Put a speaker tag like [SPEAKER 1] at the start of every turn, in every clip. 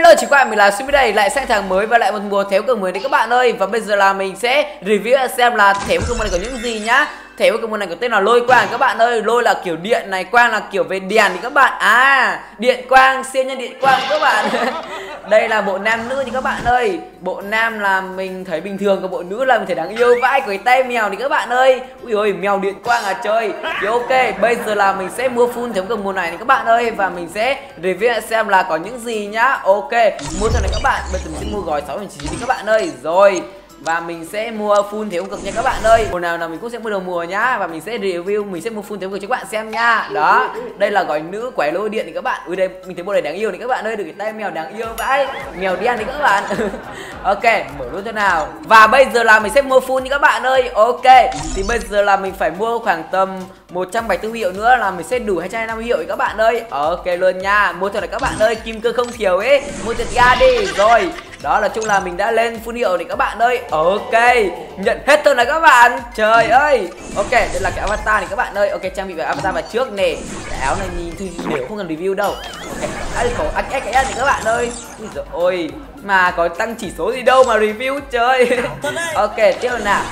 [SPEAKER 1] Hello chị các bạn, mình là Subi đây, lại sang tháng mới và lại một mùa thẻ cường mới đấy các bạn ơi. Và bây giờ là mình sẽ review xem là thẻ cường mới này có những gì nhá. Thẻ Pokemon này có tên là lôi quang. Các bạn ơi Lôi là kiểu điện này, quang là kiểu về đèn thì các bạn À, điện quang, siêu nhân điện quang các bạn. Đây là bộ nam nữ thì các bạn ơi. Bộ nam là mình thấy bình thường Còn bộ nữ là mình thấy đáng yêu vãi Cái tay mèo thì các bạn ơi. Ui ôi, mèo điện quang à chơi Thì ok, bây giờ là mình sẽ mua full cho cái mùa này, thì các bạn ơi Và mình sẽ review xem là có những gì nhá. Ok, mua thằng này các bạn Bây giờ mình sẽ mua gói 6 9 thì các bạn ơi. Rồi và mình sẽ mua full thiếu cực nha các bạn ơi. Mùa nào nào mình cũng sẽ mua đầu mùa nhá. Và mình sẽ review, mình sẽ mua full thiếu cực cho các bạn xem nha. Đó, đây là gói nữ quẻ lôi điện thì các bạn. Ui, đây, mình thấy bộ này đáng yêu thì các bạn ơi. Được cái tay mèo đáng yêu vãi. Mèo đen thì các bạn. Ok, mở luôn cho nào. Và bây giờ là mình sẽ mua full nha các bạn ơi. Ok, thì bây giờ là mình phải mua khoảng tầm 174 hiệu nữa là mình sẽ đủ 250 hiệu các bạn ơi. Ok luôn nha. Mua thật là các bạn ơi, Kim cương không thiếu ấy. Mua thật ga đi. Rồi đó là chung là mình đã lên phun hiệu này các bạn ơi. Ok nhận hết thôi này các bạn. Trời ơi. Ok đây là cái avatar này các bạn ơi. Ok trang bị về avatar vào trước nè. Cái áo này nhìn thì đều không cần review đâu. Ok có anh cái này các bạn ơi. Ui giời ôi mà có tăng chỉ số gì đâu mà review chơi ok tiếp là nào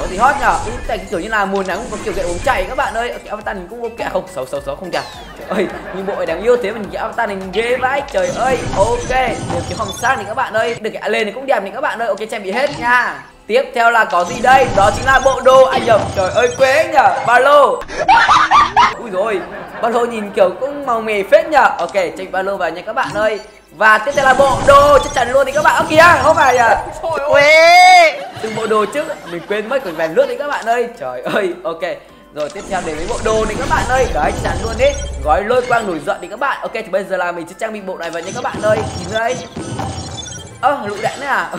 [SPEAKER 1] có gì hot nhở cái kiểu như là mùa nắng có kiểu gậy uống chạy các bạn ơi. Cái avatar mình cũng ok. Không xấu xấu xấu không chả ơi nhìn bộ đáng yêu thế mình cái avatar này ghê vãi. Trời ơi ok. Được cái hồng sắc này các bạn ơi. Được cái lên này cũng đẹp này các bạn ơi. Ok trang bị hết nha. Tiếp theo là có gì đây? Đó chính là bộ đồ. Anh nhầm? Trời ơi quế nhở ba lô. Ui rồi ba lô nhìn kiểu cũng màu mè phết nhở ok trang ba lô vào nha các bạn ơi. Và tiếp theo là bộ đồ. Chắc chắn luôn thì các bạn. Ơ kìa không phải à. Quế từng bộ đồ chứ mình quên mất còn vàng nước đấy các bạn ơi. Trời ơi, ok. Rồi, tiếp theo đến với bộ đồ này các bạn ơi. Đấy chắn luôn đấy gói lôi quang nổi giận thì các bạn. Ok, thì bây giờ là mình sẽ trang bị bộ này vào nha các bạn ơi. Nhìn đây ơ à, lựu đạn nữa à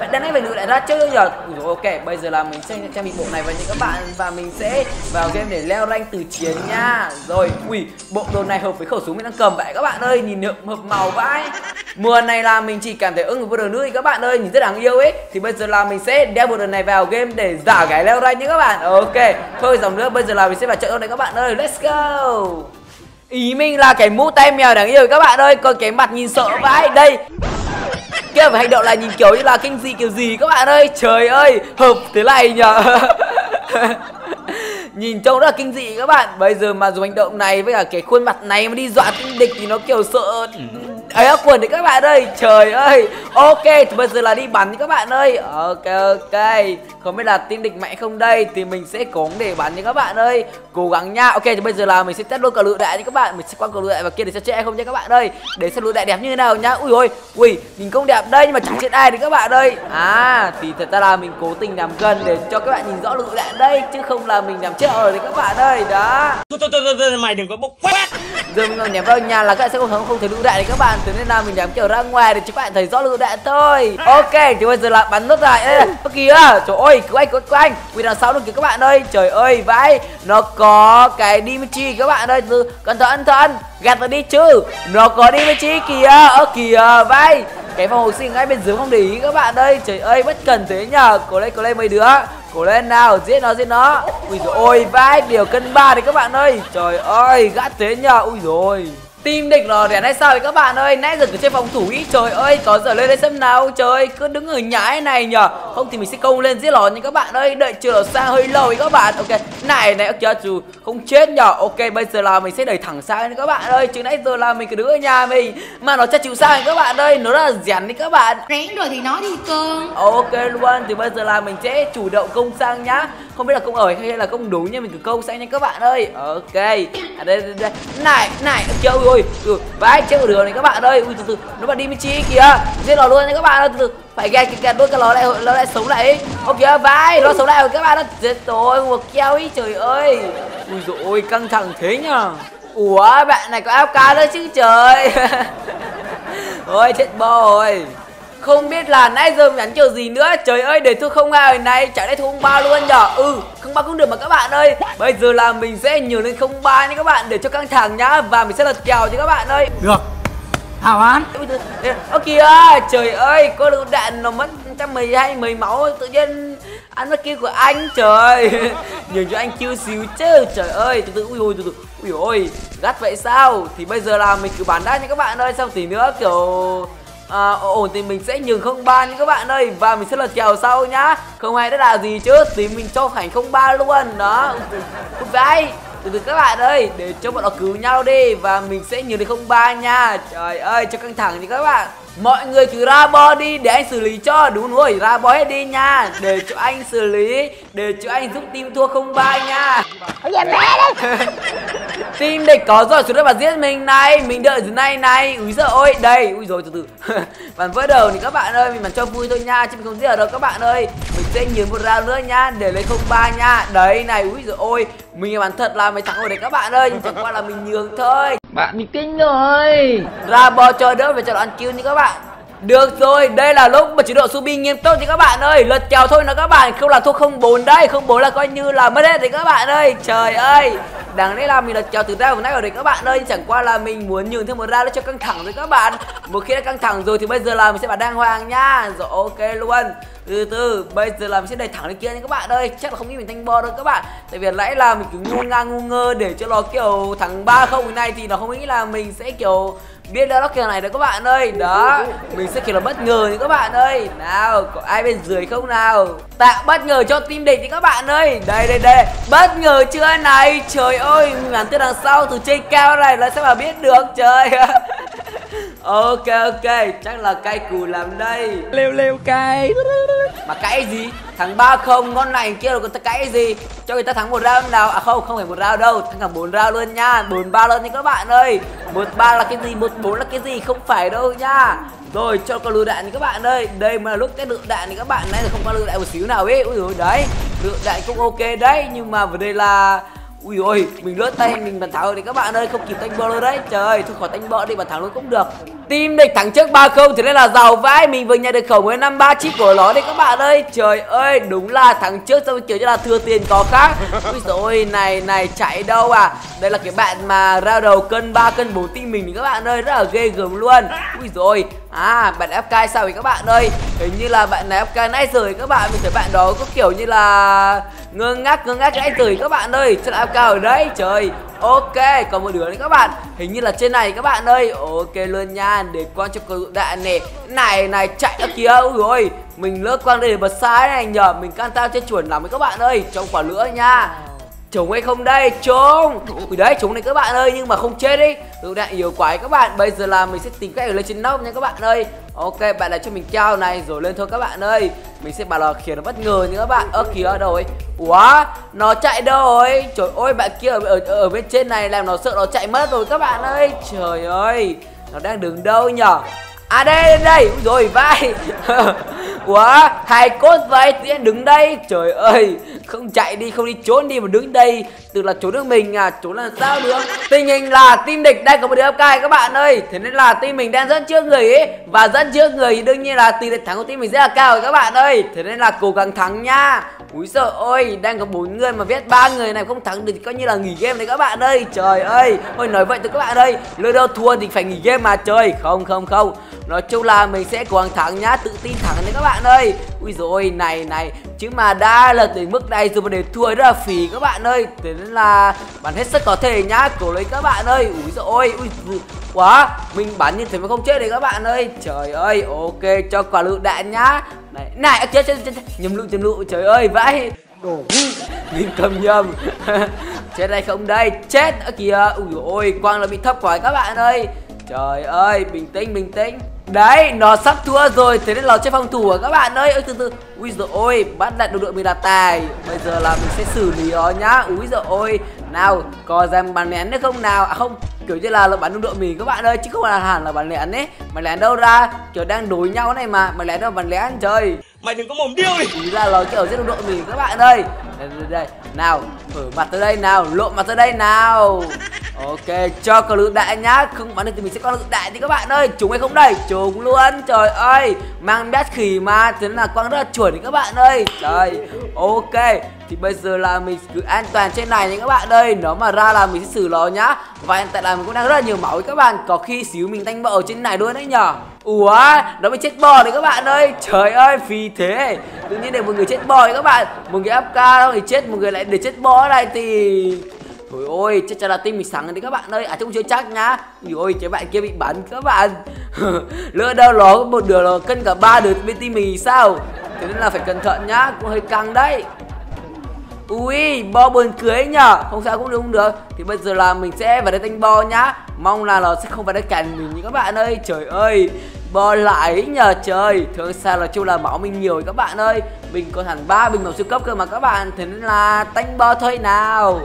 [SPEAKER 1] bạn đang phải lựu đạn ra chơi giờ rồi ok bây giờ là mình sẽ trang bị bộ này và những các bạn và mình sẽ vào game để leo rank từ chiến nha. Rồi ui bộ đồ này hợp với khẩu súng mình đang cầm vậy các bạn ơi. Nhìn hợp, hợp màu vãi. Mùa này là mình chỉ cảm thấy ưng với bộ đồ nữ các bạn ơi. Nhìn rất đáng yêu ấy. Thì bây giờ là mình sẽ đeo bộ đồ này vào game để giả gái leo rank nhé các bạn. Ok thôi dòng nữa. Bây giờ là mình sẽ vào trận này các bạn ơi. Let's go. Ý mình là cái mũ tay mèo đáng yêu các bạn ơi. Còn cái mặt nhìn sợ vãi. Đây kia phải hành động là nhìn kiểu như là kinh dị kiểu gì các bạn ơi. Trời ơi, hợp thế này nhở nhìn trông rất là kinh dị các bạn. Bây giờ mà dùng hành động này với cả cái khuôn mặt này mà đi dọa tinh địch thì nó kiểu sợ ấy quần đấy các bạn ơi. Trời ơi. Ok, thì bây giờ là đi bắn các bạn ơi. Ok ok. Không biết là tinh địch mạnh không đây thì mình sẽ cố để bắn nha các bạn ơi cố gắng nha. Ok thì bây giờ là mình sẽ test luôn cả lựu đại nha các bạn. Mình sẽ quăng cả lựu đại vào kia để xem chết không nha các bạn ơi. Để xem lựu đại đẹp như thế nào nhá. Ui ôi ui mình không đẹp đây nhưng mà chẳng chết ai đấy các bạn ơi. À thì thật ra là mình cố tình làm gần để cho các bạn nhìn rõ lựu đại đây chứ không là mình làm chết rồi đấy các bạn ơi. Đó.
[SPEAKER 2] Mày đừng có bốc quét
[SPEAKER 1] giờ mình ném vào nhà là các bạn sẽ không không thấy lựu đại đấy các bạn. Thế nên là mình ném kiểu ra ngoài để cho các bạn thấy rõ lựu đại thôi. Ok thì bây giờ là bắn nốt lại. Đây này kìa trời ơi cứu anh cứu anh quỳ đằng sau luôn kìa các bạn ơi. Trời ơi vãi. Nó có có cái Dimitri các bạn ơi. Từ, cẩn thận cẩn thận. Gạt nó đi chứ. Nó có Dimitri kìa. Ơ, kìa, vai. Cái phòng hồi sinh ngay bên dưới không để ý các bạn đây trời ơi, bất cần thế nhờ. Cố lên cố lên mấy đứa. Cố lên nào, giết nó giết nó. Ui rồi ôi, vai, điều cân ba đấy các bạn ơi. Trời ơi, gã thế nhờ. Ui rồi Team địch lò đèn hay sao vậy các bạn ơi? Nãy giờ cứ chơi phòng thủ ý. Trời ơi có giờ lên đây xem nào. Trời cứ đứng ở nhái này nhở Không thì mình sẽ công lên giết lò nha các bạn ơi. Đợi chưa sang hơi lâu ấy các bạn. Ok này này ok chú không chết nhở Ok bây giờ là mình sẽ đẩy thẳng sang các bạn ơi. Chứ nãy giờ là mình cứ đứng ở nhà mình Mà nó chắc chịu sang các bạn ơi. Nó là rèn đi các bạn.
[SPEAKER 3] Rén rồi thì nói đi cơ
[SPEAKER 1] Ok luôn Thì bây giờ là mình sẽ chủ động công sang nhá. Không biết là công ở hay là công đúng nhưng mình cứ công sang nha các bạn ơi. Ok. À, đây, đây, đây. Này này chưa ui ừ, vãi chết đường này các bạn ơi. Ui từ từ nó mà đi với chi kìa. Giết nó luôn nha các bạn ơi từ từ. Phải gạt gạt đôi cái nó lại nó lại sống lại ấy. Ok vãi nó sống lại rồi các bạn ơi. Giết tôi một keo ý trời ơi. Ui dồi ôi căng thẳng thế nhở ủa bạn này có áo cá nữa chứ trời. Ôi chết bò rồi không biết là nãy giờ nhắn kiểu gì nữa. Trời ơi để tôi không ai này. Chả lẽ tôi không ba luôn nhở? Ừ không ba cũng được mà các bạn ơi. Bây giờ là mình sẽ nhường lên không ba nha các bạn Để cho căng thẳng nhá. Và mình sẽ lật kèo cho các bạn ơi.
[SPEAKER 2] Được. Hảo án.
[SPEAKER 1] Ơ kìa Trời ơi Có lựu đạn nó mất trăm mười hay mười máu Tự nhiên ăn mất kia của anh Trời. Nhường cho anh chiêu xíu chứ Trời ơi. Từ từ ui ui từ từ. Ui ôi gắt vậy sao? Thì bây giờ là mình cứ bán đắt nha các bạn ơi. Xong tí nữa kiểu à, ổn thì mình sẽ nhường không ba nha các bạn ơi. Và mình sẽ lật kèo sau nhá. Không hay đó là gì chứ. Thì mình cho cảnh không ba luôn. Đó. Không phải từ từ các bạn ơi để cho bọn nó cứu nhau đi. Và mình sẽ nhường đến không ba nha. Trời ơi cho căng thẳng thì các bạn. Mọi người cứ ra bo đi để anh xử lý cho. Đúng rồi ra bo hết đi nha. Để cho anh xử lý để cho anh giúp team thua không ba nha team địch có rồi xuống đây và giết mình này mình đợi dưới này này. Úi giời ôi đây ui rồi từ từ. Bạn vỡ đầu thì các bạn ơi mình bắn cho vui thôi nha chứ mình không giết ở đâu các bạn ơi. Mình sẽ nhường một round nữa nha để lấy không ba nha. Đấy này úi giời ôi mình bắn thật là mấy thắng rồi đấy các bạn ơi nhưng chẳng qua là mình nhường thôi.
[SPEAKER 2] Bạn bị kinh rồi.
[SPEAKER 1] Ra bò chờ đỡ về cho nó ăn kill như các bạn được rồi, đây là lúc mà chế độ Subi nghiêm túc thì các bạn ơi. Lật kèo thôi nó các bạn, không là thua không bốn đây Không bốn là coi như là mất hết đấy các bạn ơi. Trời ơi. Đáng lẽ là mình lật kèo từ ra vừa nãy rồi đấy các bạn ơi. Chẳng qua là mình muốn nhường thêm một ra để cho căng thẳng rồi các bạn. Một khi đã căng thẳng rồi thì bây giờ là mình sẽ bán đàng hoàng nha. Rồi ok luôn. Từ từ bây giờ là mình sẽ đẩy thẳng lên kia nha các bạn ơi. Chắc là không nghĩ mình thanh bo đâu các bạn. Tại vì nãy là mình cứ ngu ngang ngu ngơ để cho nó kiểu thằng ba không này thì nó không nghĩ là mình sẽ kiểu biết đâu nó kiểu này đấy các bạn ơi. Đó mình sẽ kiểu là bất ngờ như các bạn ơi. Nào có ai bên dưới không nào? Tạo bất ngờ cho team địch thì các bạn ơi. Đây đây đây. Bất ngờ chưa này? Trời ơi mình làm từ đằng sau từ trên cao này là sao mà biết được. Trời ok ok chắc là cay cù làm đây.
[SPEAKER 2] Lêu lêu cay.
[SPEAKER 1] Mà cãi gì? Thằng ba không ngon lành kia rồi còn ta cãi gì? Cho người ta thắng một round nào. À không không phải một round đâu. Thắng cả bốn round luôn nha. Bốn ba luôn nha các bạn ơi. Một ba là cái gì? Một bốn là cái gì? Không phải đâu nha. Rồi cho con lựu đạn thì các bạn ơi. Đây mà là lúc test lựu đạn thì các bạn. Này là không có lựu đạn một xíu nào ấy. Ui rồi đấy. Lựu đạn cũng ok đấy. Nhưng mà vấn đề là ui ôi mình lướt tay, mình bàn thắng rồi các bạn ơi, không kịp tanh bơ luôn đấy. Trời ơi, thôi khỏi tanh bơ đi, bàn thắng luôn cũng được. Team địch thắng trước ba không thì đây là giàu vãi. Mình vừa nhận được khẩu mới năm ba chip của nó đấy các bạn ơi. Trời ơi, đúng là thắng trước xong kiểu như là thừa tiền có khác. Ui rồi này này, chạy đâu à? Đây là cái bạn mà ra đầu cân 3 cân 4 team mình thì các bạn ơi, rất là ghê gớm luôn. Ui rồi à bạn FK sao vậy các bạn ơi? Hình như là bạn này FK nãy giờ các bạn mình thấy bạn đó có kiểu như là ngơ ngác ngơ ngác nãy giờ các bạn ơi. Chất là cao ở đấy trời. Ok, còn một đứa nữa các bạn. Hình như là trên này các bạn ơi. Ok luôn nha, để quan cho cầu đạn này Này này, chạy ở kia. Rồi, mình lỡ quang đây để bật sai này nhờ. Mình can tao trên chuẩn lắm với các bạn ơi. Trong quả lửa nha chúng hay không đây? Trống Ui đấy, chúng này các bạn ơi Nhưng mà không chết đi. Lựu đạn nhiều quái các bạn Bây giờ là mình sẽ tìm cách ở lên trên nóc nha các bạn ơi. Ok, bạn lại cho mình cao này Rồi lên thôi các bạn ơi. Mình sẽ bảo là khiến nó bất ngờ nha các bạn. Ơ kìa đâu ấy. Ủa, nó chạy đâu rồi Trời ơi, bạn kia ở, ở, ở bên trên này Làm nó sợ nó chạy mất rồi các bạn ơi. Trời ơi, nó đang đứng đâu nhở? À đây đây đây. Rồi vai. Quá. Hai cốt vai tiễn đứng đây. Trời ơi, không chạy đi, không đi trốn đi mà đứng đây. Từ là trốn được mình à trốn là sao được? Tình hình là team địch đang có một đứa FK các bạn ơi. Thế nên là team mình đang dẫn trước người ấy. Và dẫn trước người thì đương nhiên là tỷ lệ thắng của team mình rất là cao rồi, các bạn ơi. Thế nên là cố gắng thắng nha. Úi giời ơi, đang có bốn người mà viết ba người này không thắng được thì coi như là nghỉ game đấy các bạn ơi. Trời ơi, ôi nói vậy thôi các bạn ơi. Lỡ đâu thua thì phải nghỉ game mà trời. Không không không. Nói chung là mình sẽ cố gắng thắng nhá, tự tin thắng đấy các bạn ơi. Ui rồi này này, chứ mà đã là tới mức này rồi mà để thua rất là phí các bạn ơi. Thế nên là bắn hết sức có thể nhá, cố lấy các bạn ơi. Giời ơi, ui quá, mình bắn như thế mà không chết đấy các bạn ơi. Trời ơi, ok cho quả lựu đạn nhá. Này, này, chết chết chết, nhầm lụ nhầm lụ, trời ơi vãi. Đồ mình cầm nhầm. chết đây không đây, chết ở kìa. Ui ôi, quang là bị thấp quá các bạn ơi. Trời ơi, bình tĩnh bình tĩnh. Đấy, nó sắp thua rồi, thế nên nó chơi phòng thủ à các bạn ơi. Ôi từ từ. Ui giời ôi, bắt lại đồng đội mình là tài. Bây giờ là mình sẽ xử lý nó nhá. Úi giời ôi. Nào, có dám bắn nén nữa không nào? À không, kiểu như là, là bắn đồng đội mình các bạn ơi chứ không là hẳn là bắn lén ấy. Bắn lén đâu ra? Kiểu đang đối nhau này mà, bắn lén đâu bắn lén trời.
[SPEAKER 2] Mày đừng có mồm điêu đi
[SPEAKER 1] Ý là nó kiểu giết đồng đội mình các bạn ơi đây, đây, đây. Nào, mở mặt tới đây nào, lộ mặt tới đây nào. Ok, cho có lựu đại nhá. Không bắn được thì mình sẽ có lựu đại thì các bạn ơi. Trúng hay không đây? Trúng luôn, trời ơi. Mang bét khỉ mà, thế nên là quang rất là chuẩn đấy các bạn ơi. Trời, ok. Thì bây giờ là mình cứ an toàn trên này nha các bạn ơi. Nó mà ra là mình sẽ xử nó nhá. Và hiện tại là mình cũng đang rất là nhiều máu ấy các bạn. Có khi xíu mình tanh bọ ở trên này luôn đấy nhở. Ủa, nó bị chết bò đấy các bạn ơi. Trời ơi, vì thế. Tự nhiên để một người chết bò đấy các bạn. Một người afk đâu thì chết, một người lại để chết bò này thì Trời ơi, chắc chắn là team mình sẵn đấy các bạn ơi. À trông chưa chắc nhá. Ui ôi, cái bạn kia bị bắn các bạn. Lỡ đâu nó một đứa nó cân cả ba đứa bên team mình sao? Thế nên là phải cẩn thận nhá Cũng hơi căng đấy. Ui, bo buồn cười nhở. Không sao cũng được không được. Thì bây giờ là mình sẽ vào đây đánh bo nhá. Mong là nó sẽ không vào đây cản mình như các bạn ơi. Trời ơi. Bo lại nhờ trời. Thường sao là chung là bảo mình nhiều các bạn ơi. Mình có thằng ba bình màu siêu cấp cơ mà các bạn. Thế nên là tanh bơ thôi nào.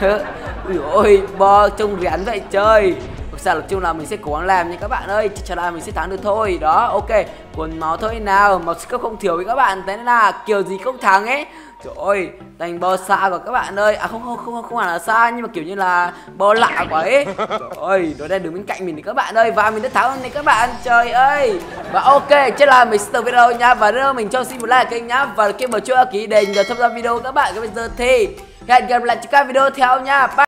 [SPEAKER 1] Ui ôi, bơ trông rén vậy trời. Dạ, ra là chung là mình sẽ cố gắng làm nha các bạn ơi. Chắc chắn là mình sẽ thắng được thôi. Đó ok. Quần máu thôi nào. Máu siêu cấp không thiếu với các bạn. Thế nên là kiểu gì cũng thắng ấy. Trời ơi, đánh bo xa của các bạn ơi. À không không không không hẳn là xa nhưng mà kiểu như là bo lạ quá ấy. Trời ơi, nó đang đứng bên cạnh mình thì các bạn ơi. Và mình đã thắng này các bạn, trời ơi. Và ok, chắc là mình sẽ từ video nha. Và nếu mình cho xin một like kênh nhá. Và kênh vào chuông đăng ký để nhờ tham gia video các bạn. Còn bây giờ thì hẹn gặp lại trong các video theo nha. Bye.